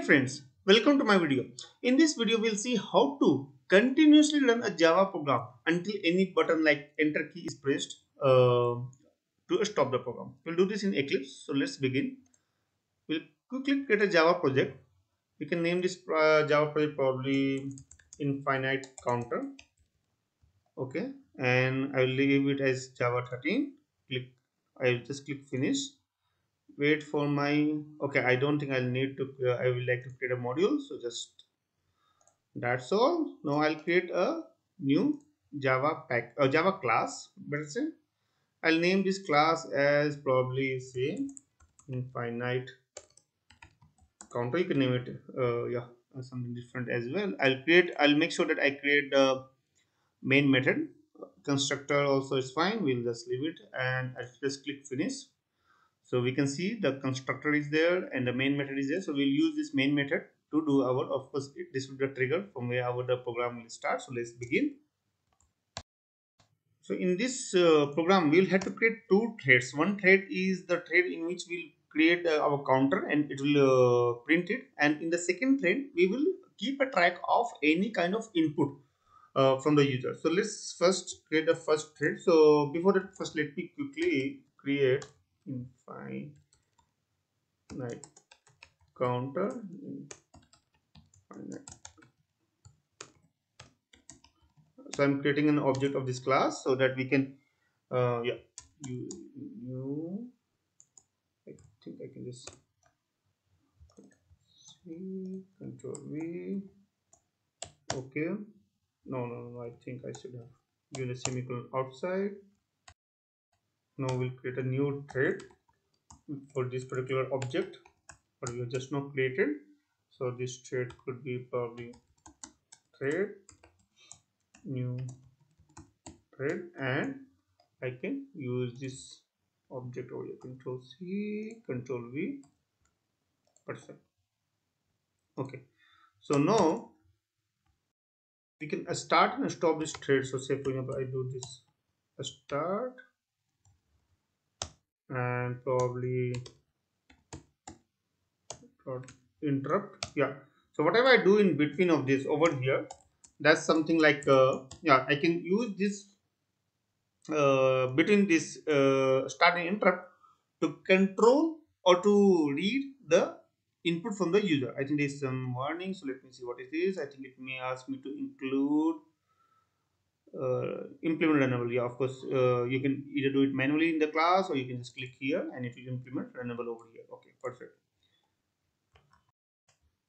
Hey friends, welcome to my video. In this video, we'll see how to continuously run a Java program until any button like enter key is pressed uh, to stop the program. We'll do this in Eclipse. So let's begin. We'll quickly create a Java project. We can name this uh, Java project probably infinite counter. Okay, and I will leave it as Java 13. Click. I will just click finish wait for my okay i don't think i'll need to uh, i will like to create a module so just that's all. Now i'll create a new java pack a java class better say. I'll name this class as probably say infinite counter. You can name it uh, yeah something different as well. I'll create i'll make sure that i create the main method. Constructor also is fine. We'll just leave it and i'll just click finish so we can see the constructor is there and the main method is there. So we'll use this main method to do our of course this will be the trigger from where our the program will start. So let's begin. So in this uh, program we'll have to create two threads. One thread is the thread in which we'll create uh, our counter and it will uh, print it. And in the second thread we will keep a track of any kind of input uh, from the user. So let's first create the first thread. So before that first let me quickly create infinite counter infinite. so i'm creating an object of this class so that we can uh, yeah you you i think i can just c control v. Okay. No no no i think i should have given a semicolon outside now we'll create a new thread for this particular object but we have just now created. So this thread could be probably thread new thread and I can use this object over here. Control C control V perfect. Okay. So now we can start and stop this thread. So say for example I do this start and probably interrupt. Yeah. So whatever i do in between of this over here that's something like uh, yeah i can use this uh, between this uh, starting interrupt to control or to read the input from the user. I think there's some warning so let me see what it is. I think it may ask me to include uh, implement runnable yeah of course uh, you can either do it manually in the class or you can just click here and it will implement runnable over here. Okay perfect.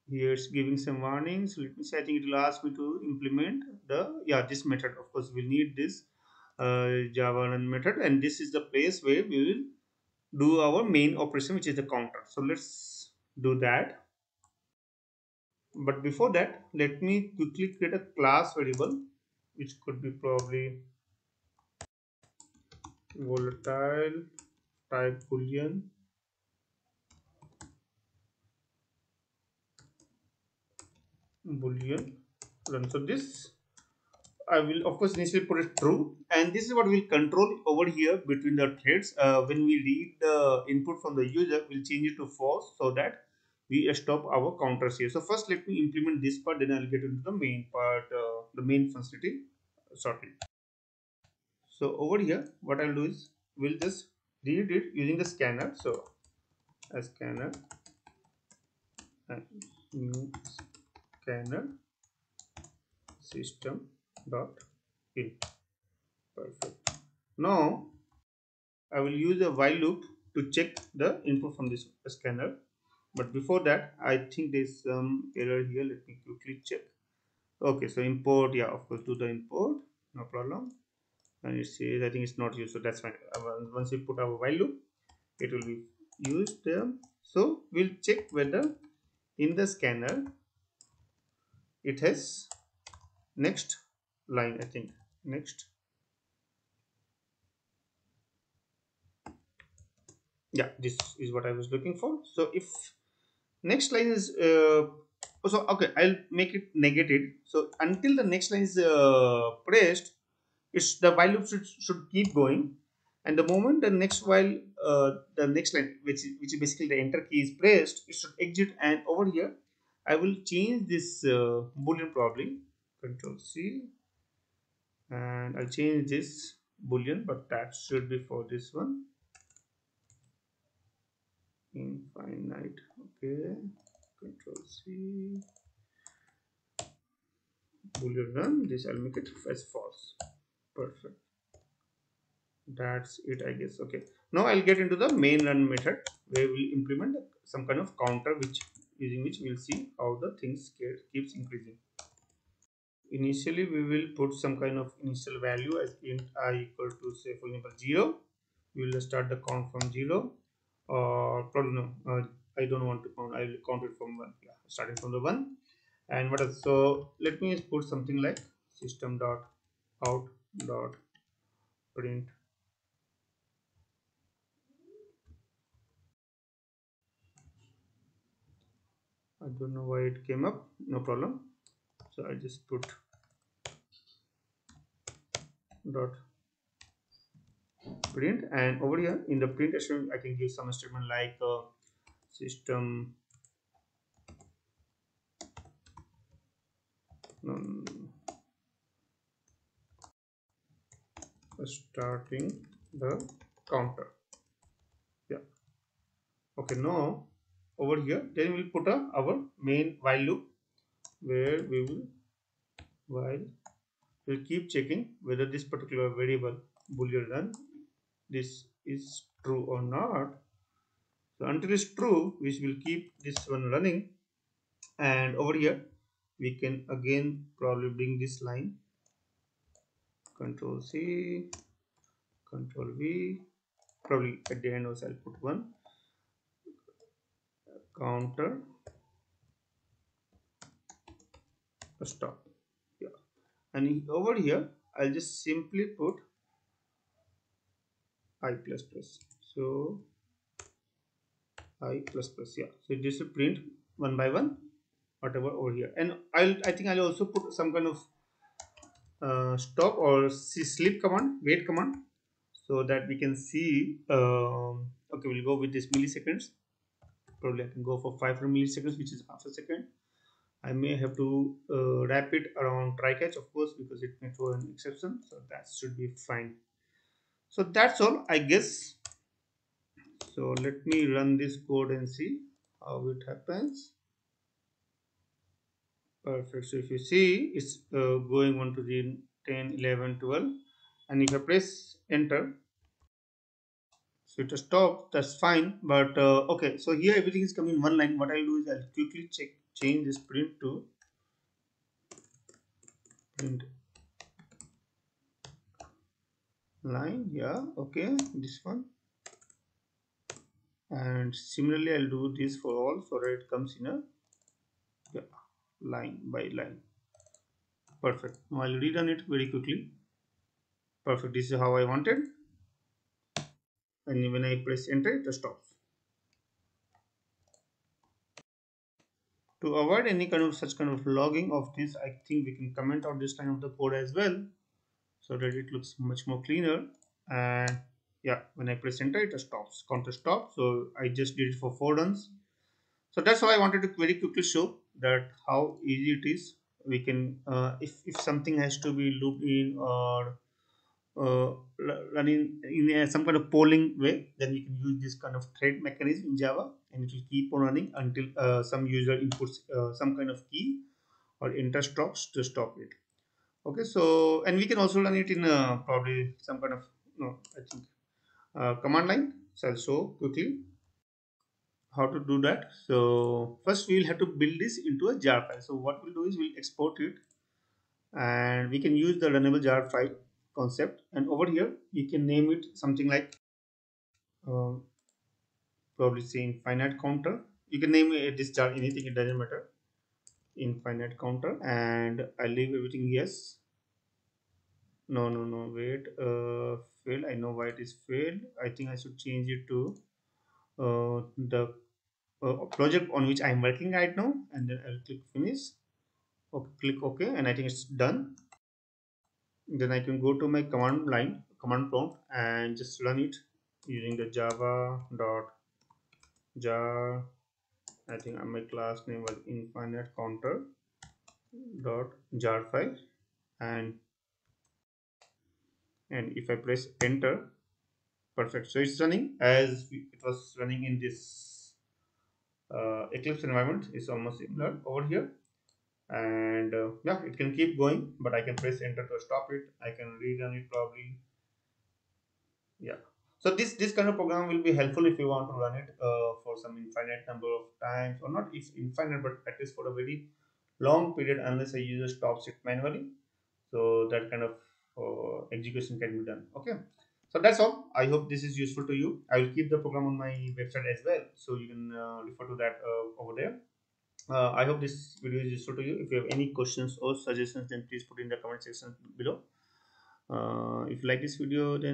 Here it's giving some warnings. Let me see i think it will ask me to implement the yeah this method. Of course we'll need this uh, java run method and this is the place where we will do our main operation which is the counter. So let's do that. But before that let me quickly create a class variable which could be probably volatile type boolean. Boolean. Run so this I will of course initially put it true. And this is what we'll control over here between the threads. Uh, when we read the input from the user we'll change it to false so that we stop our counters here so first let me implement this part then i'll get into the main part uh, the main functionality shortly so over here what i'll do is we'll just read it using the scanner. So a scanner new scanner system dot in. Perfect. Now i will use a while loop to check the input from this scanner. But before that i think there's some error here. Let me quickly check okay so import yeah of course do the import no problem. And it says i think it's not used so that's fine. Once we put our while loop it will be used um, so we'll check whether in the scanner it has next line i think. Next. Yeah this is what i was looking for. So if next line is uh, so okay i'll make it negative so until the next line is uh, pressed it's the while loop should, should keep going. And the moment the next while uh, the next line which is, which is basically the enter key is pressed it should exit. And over here I will change this uh, boolean probably. Control C. And I'll change this boolean but that should be for this one. Infinite. Okay control C. Boolean run this I'll make it as false. Perfect. That's it I guess. Okay. Now I'll get into the main run method where we'll implement some kind of counter which using which we'll see how the things keeps increasing. Initially we will put some kind of initial value as int i equal to say for example 0 we will start the count from 0 or probably no uh, i don't want to count i will count it from 1 yeah starting from the 1 and what else? So let me put something like system dot out dot print. I don't know why it came up. No problem. So I just put dot print. And over here in the print statement I can give some statement like uh, system. Starting the counter. Yeah. Okay now over here then we'll put a, our main while loop where we will while we'll keep checking whether this particular variable boolean this is true or not so until it's true we will keep this one running. And over here we can again probably bring this line. Control c control v. Probably at the end also i'll put one. Counter. Stop. Yeah. And over here I'll just simply put i plus plus. So i plus plus yeah. So this will print one by one whatever over here. And I'll I think I'll also put some kind of uh, stop or sleep command wait command so that we can see um, okay we'll go with this milliseconds. Probably I can go for 500 milliseconds which is half a second. I may have to uh, wrap it around try catch of course because it may throw an exception so that should be fine. So that's all I guess so let me run this code and see how it happens. Perfect. So if you see it's uh, going on to the 10 11 12 and if I press enter so it stop that's fine. But uh, okay. So here everything is coming in one line. What I'll do is I'll quickly check change this print to print line. Yeah. Okay. This one and similarly I'll do this for all so that it comes in a yeah, line by line. Perfect. Now I'll rerun it very quickly. Perfect. This is how I wanted and when I press enter it stops. To avoid any kind of such kind of logging of this I think we can comment out this line of the code as well so that it looks much more cleaner. And yeah when I press enter it stops counter stop. So I just did it for four runs. So that's why I wanted to very quickly show that how easy it is. We can uh, if, if something has to be looped in or uh, running in some kind of polling way then we can use this kind of thread mechanism in java and it will keep on running until uh, some user inputs uh, some kind of key or enter stops to stop it. Okay so and we can also run it in uh, probably some kind of no i think uh, command line so i'll show quickly how to do that. So first we'll have to build this into a jar file. So what we'll do is we'll export it and we can use the runnable jar file concept. And over here you can name it something like uh, probably say infinite counter. You can name it this jar anything it doesn't matter. Infinite counter and I leave everything yes no no no. Wait uh failed. I know why it is failed. I think I should change it to uh, the uh, project on which I'm working right now and then I'll click finish. Okay click OK and I think it's done. Then I can go to my command line command prompt and just run it using the java dot jar I think my class name was infinite counter dot jar file and and if I press enter perfect. So it's running as it was running in this uh, Eclipse environment. Is almost similar over here. And uh, yeah it can keep going but I can press enter to stop it. I can rerun it probably. Yeah. So this this kind of program will be helpful if you want to run it uh, for some infinite number of times or not if infinite but at least for a very long period unless a user stops it manually. So that kind of uh, execution can be done. Okay. So that's all. I hope this is useful to you. I will keep the program on my website as well so you can uh, refer to that uh, over there. Uh, i hope this video is useful to you. If you have any questions or suggestions then please put in the comment section below. Uh, if you like this video then